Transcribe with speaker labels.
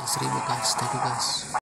Speaker 1: seribu guys thank you guys